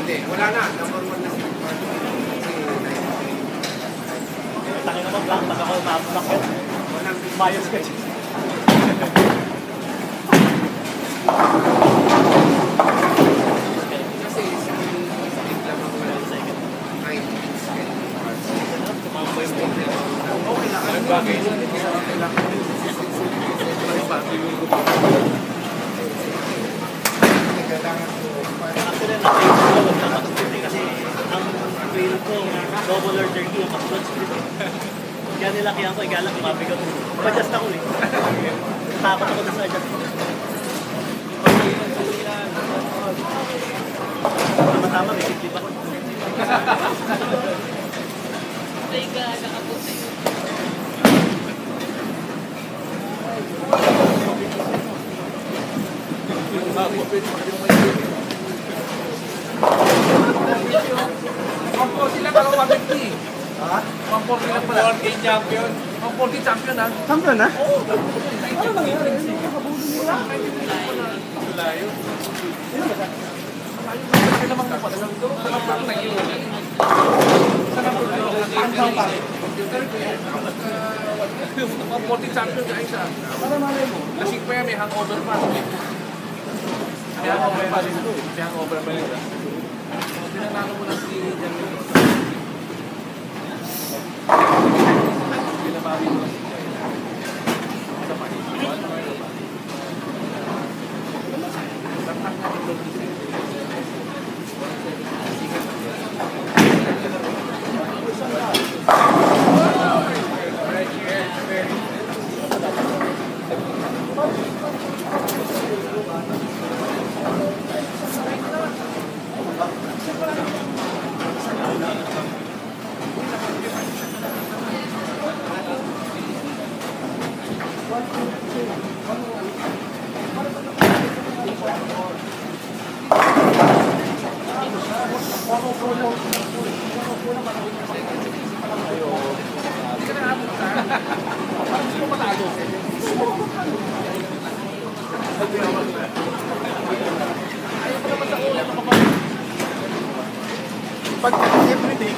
Hindi, wala na. Number one na. Taki naman, black. Taka ko, maabulak yun. Mayos ka dyan. Tama-tama, may sikli pa. Teka, nakaputi. Ang 40 lang, pero 150. Ha? 140 lang pala. 4K champion. 140 champion ha. Champion na? Ano nangyari? Nakabulong nila. Layo. Ang 40 champion malay mo. Lasing pa yan, may hangover pa. May hangover pa rin. May hangover pa rin ito. Tinanalo mo lang si. Binabawi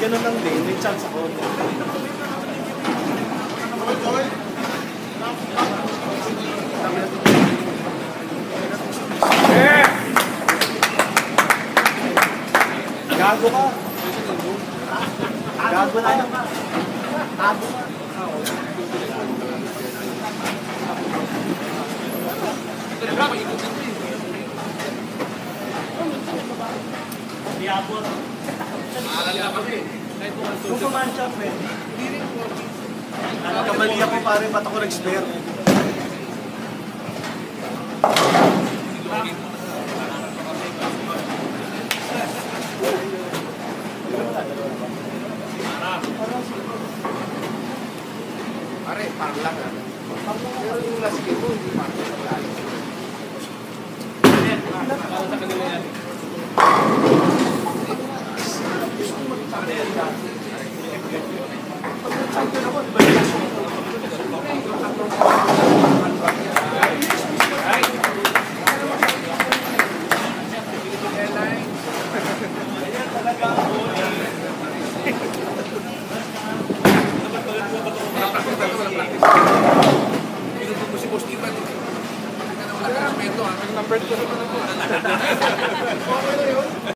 ganun lang din, may chance ako. Gago ka. Gago na lang ka. Gago ka. Kung kumansya, pwede. Kamali ako pare, ba't ako nag-spare?